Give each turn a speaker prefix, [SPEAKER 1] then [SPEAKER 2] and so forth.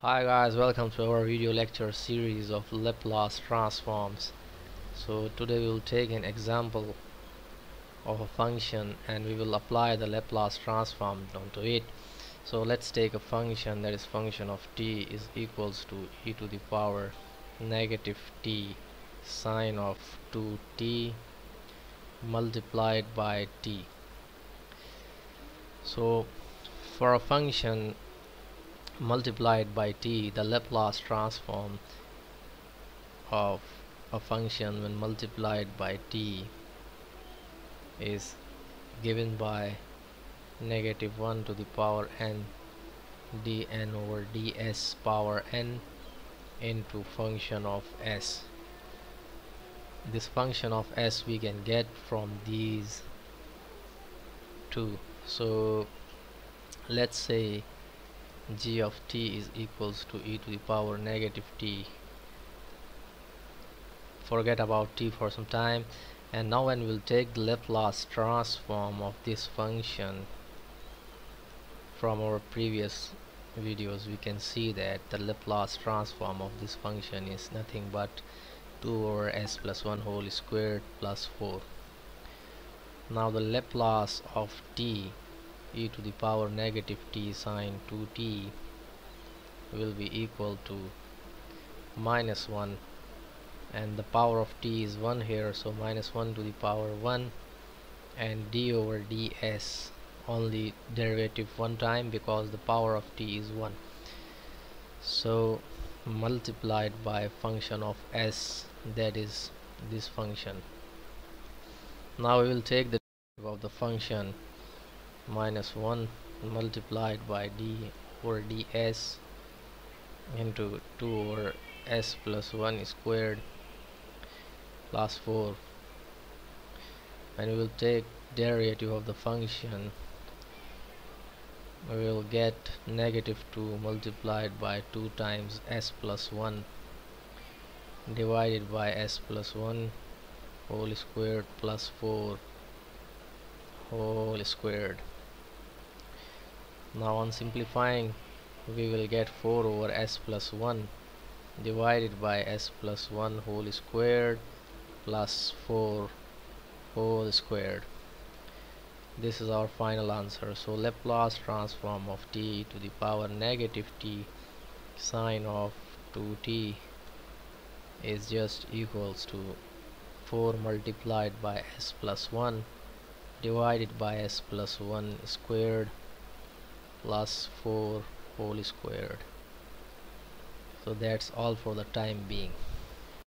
[SPEAKER 1] Hi guys, welcome to our video lecture series of Laplace transforms. So today we will take an example of a function and we will apply the Laplace transform onto it. So let's take a function that is function of t is equals to e to the power negative t sine of 2t multiplied by t. So for a function multiplied by t the Laplace transform of a function when multiplied by t is given by negative 1 to the power n dn over ds power n into function of s. This function of s we can get from these two. So let's say g of t is equals to e to the power negative t. Forget about t for some time. And now when we'll take the Laplace transform of this function from our previous videos we can see that the Laplace transform of this function is nothing but 2 over s plus 1 whole squared plus 4 now the Laplace of t e to the power negative t sine 2t will be equal to minus 1 and the power of t is 1 here so minus 1 to the power 1 and d over ds only derivative one time because the power of t is 1 so multiplied by function of s that is this function. Now we will take the derivative of the function minus 1 multiplied by d over ds into 2 over s plus 1 squared plus 4 and we will take derivative of the function. We will get negative 2 multiplied by 2 times s plus 1 divided by s plus 1 whole squared plus 4 whole squared now on simplifying we will get 4 over s plus 1 divided by s plus 1 whole squared plus 4 whole squared. This is our final answer. So Laplace transform of t to the power negative t sine of 2t is just equals to 4 multiplied by s plus 1 divided by s plus 1 squared plus 4 whole squared. So that's all for the time being